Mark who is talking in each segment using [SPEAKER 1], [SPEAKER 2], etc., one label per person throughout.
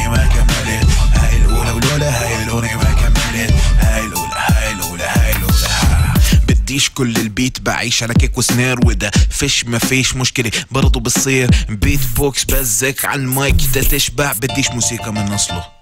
[SPEAKER 1] الأغنية ما كملت. هاي الأولى ولولا هاي الأغنية ما كملت. هاي الأولى هاي الأولى هاي الأولى. بديش كل البيت بعيش على كيك وسنير. وده فيش ما فيش مشكلة برضو بتصير. بيت بوكس بزك على المايك ده تشبع بديش موسيقى من أصله.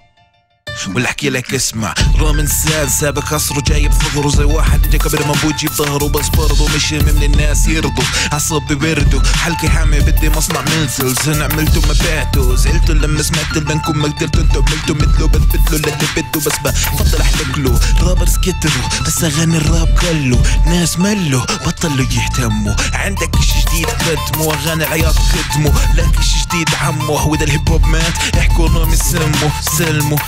[SPEAKER 1] ولا احكي لك اسمع. رامن ساد سابق عصره جايب ثغره زي واحد اجى قبل ما أبوه يجيب ظهره. بس برضه مش من الناس يرضوا. عصبي بردوا حلقي حامي بدي مصنع منزلز أنا عملته ما بعته زعلتوا لما سمعت منكم ما قدرتوا أنتوا عملتوا مثله بثبت له اللي بده بس بفضل احلق له رابرز كتروا. بس أغاني الراب كله ناس ملوا. بطلوا يهتموا. عندك إشي جديد قدموا. أغاني العياط ختموا لك إشي جديد عمو وإذا الهيب هوب مات احكوا رامي سموا سلموا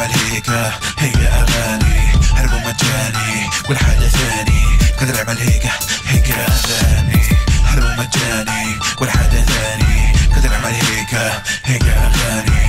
[SPEAKER 1] عليك هي أغاني. هربوا مجاني حدا ثاني كتلعب عليك هيك أغاني. هربوا مجاني حدا ثاني كتلعب عليك هيك أغاني.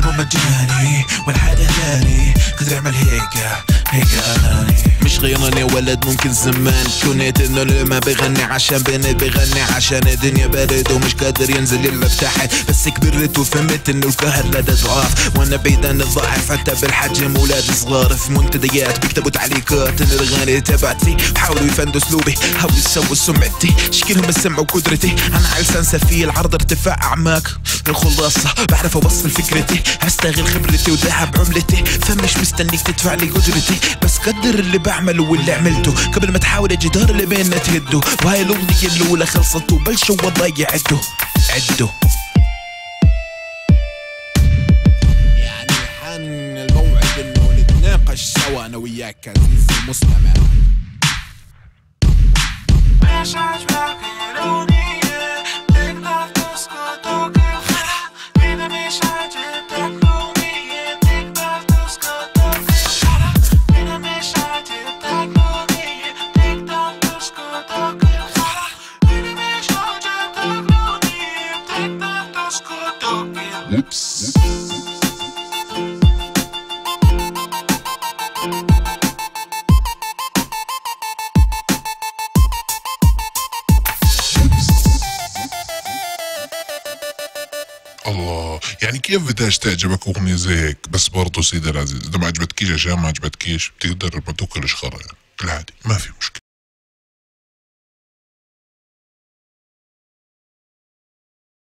[SPEAKER 1] هربوا مجاني ولا حدا ثاني كتلعب هيك هيك. اغاني مش غيراني ولد ممكن زمان. كنت انه اللي ما بغني عشان بنت بغني عشان الدنيا برد ومش قادر ينزل يلعب تحت. بس كبرت وفهمت إنه القهر لدى ضعاف. وأنا بعيد عن الضعف حتى بالحجم ولاد صغار في منتديات بيكتبوا تعليقات. إن الاغاني تبعتي حاولوا يفندوا اسلوبي. حاولوا يسووا سمعتي. شكلهم السمع وقدرتي. أنا على لسان سفيل عرض ارتفاع أعماق. الخلاصة بعرف اوصل فكرتي. هستغل خبرتي وذهب عملتي. فمش مستنيك تدفع لي اجرتي بس قدر اللي بعمله واللي عملته. قبل ما تحاول الجدار اللي بيننا تهده. وهاي الاغنية الأولى خلصت وبلشوا وضيع عدوا عدوا. يعني حن الموعد إنه نتناقش سوا أنا وياك عزيزي المستمع.
[SPEAKER 2] الله. يعني كيف بدهاش تعجبك أغنية زي هيك بس برضه سيدي العزيز إذا ما عجبتكيش عشان ما عجبتكيش بتقدر ما تاكلش خرا يعني. العادي ما في مشكلة.